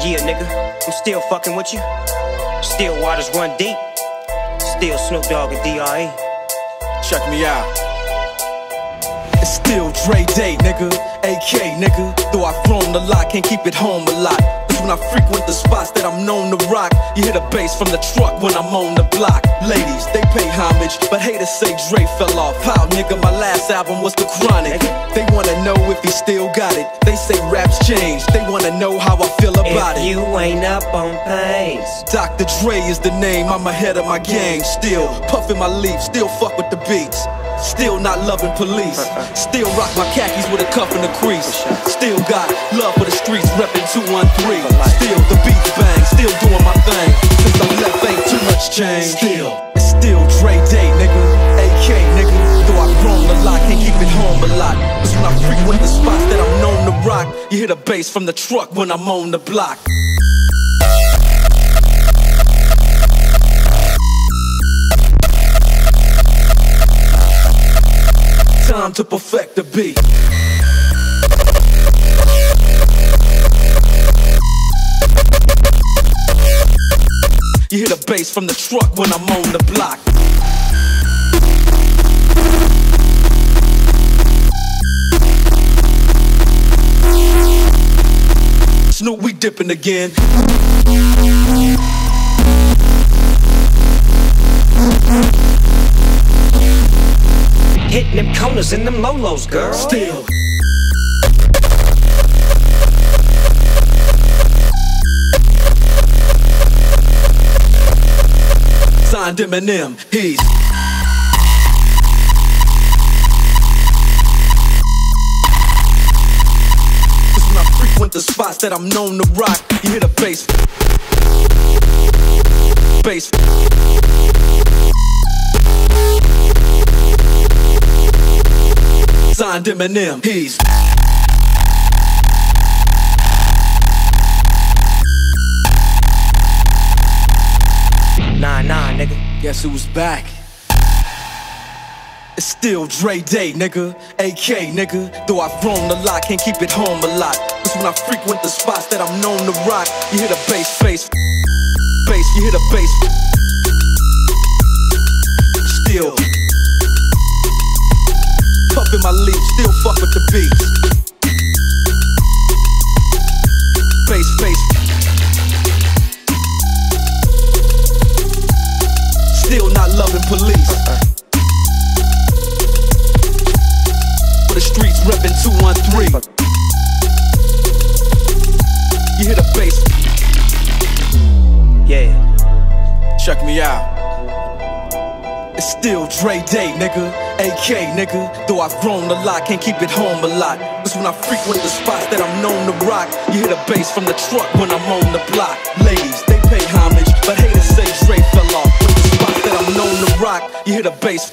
nigga. I'm still fucking with you. Still waters run deep. Still Snoop Dogg and D.R.E. Check me out. It's still Dre Day, nigga. AK, nigga. Though I've grown a lot, can't keep it home a lot. It's when I frequent the spots that I'm known to rock. You hear the bass from the truck when I'm on the block. Ladies, they pay homage, but haters say Dre fell off. How, nigga? My last album was The Chronic. They wanna know if he still got it. They say raps change. Wanna know how I feel about if it. you ain't up on pains. Dr. Dre is the name, I'm ahead of my game. Still puffin' my leaf, still fuck with the beats. Still not loving police. Uh-uh. Still rock my khakis with a cuff and a crease. Still got love for the streets, reppin' 213. Still the beats bang, still doing my thing. Since I left, ain't too much change. You hear the bass from the truck when I'm on the block. Time to perfect the beat. You hear the bass from the truck when I'm on the block. Snoop, we dipping again. Hitting them corners in them lolos, girl. Still. Signed Eminem, he's frequent the spots that I'm known to rock, you hear the bass. Bass. Signed Eminem, he's Nah, nah, nigga. Guess who's back? It's still Dre Day, nigga. AK, nigga. Though I've grown a lot, can't keep it home a lot. Cause when I frequent the spots that I'm known to rock, you hear the bass, bass, bass, you hear the bass. Still. Puffin' my leaf, still fuck with the beats. Bass, bass. Still not loving police. 213. You hear the bass, Yeah. check me out. It's still Dre Day, nigga. AK, nigga. Though I've grown a lot, can't keep it home a lot. It's when I frequent the spots that I'm known to rock. You hear the bass from the truck when I'm on the block. Ladies, they pay homage, but haters say Dre fell off. The spots that I'm known to rock, you hear the bass.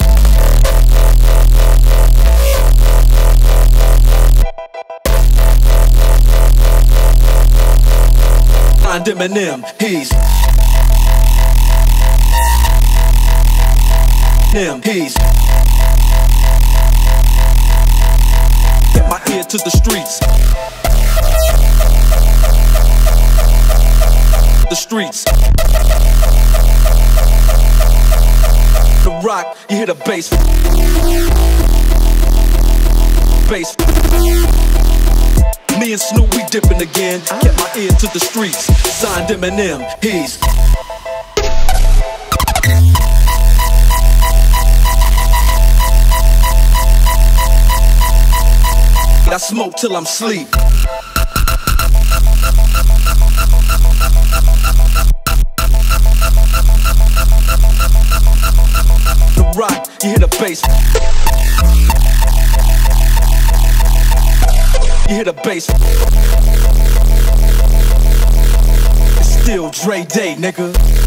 Signed Eminem, he's him, he's Get my ear to the streets. The streets. The rock, you hear the bass. Bass Me and Snoop, we dipping again Get my ear to the streets Signed Eminem, he's I smoke till I'm sleep. The rock, you hear the bass. You hear the bass. It's still Dre Day, nigga.